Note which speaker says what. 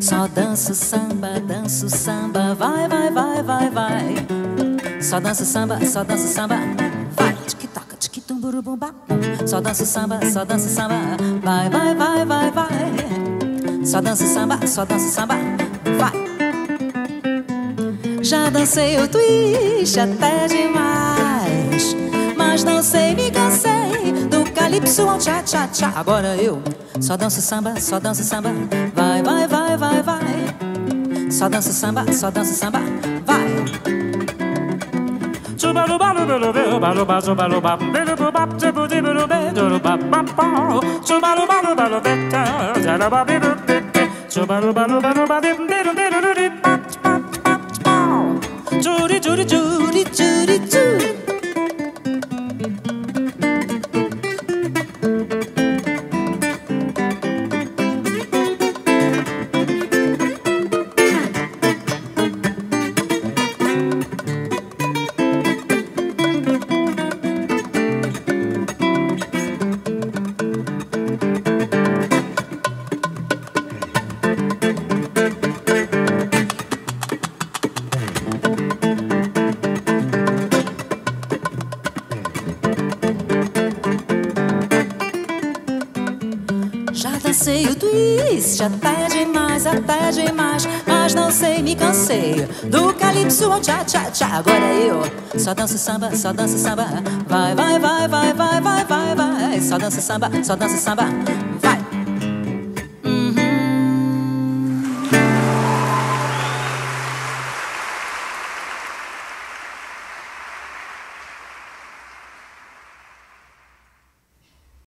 Speaker 1: Só danço samba, danço samba, vai, vai, vai, vai, vai. Só danço samba, só danço samba, Só danço samba, só danço samba, vai, vai, vai, vai, vai. Só danço samba, só danço samba, vai. Já dancei o twist até demais, mas não sei, me cansei do calypso ao tchá tchá tchá. Agora eu só danço samba, só danço samba, vai, vai, vai, vai, vai. Só danço samba, só danço samba, vai. Judy, Judy, Judy, Judy, Judy. Já dancei o twist, até demais, até demais. Mas não sei, me cansei do calypso ao tchá tchá tchá. Agora eu só danço samba, só danço samba. Vai, vai, vai, vai, vai, vai, vai, vai. Só danço samba, só danço samba.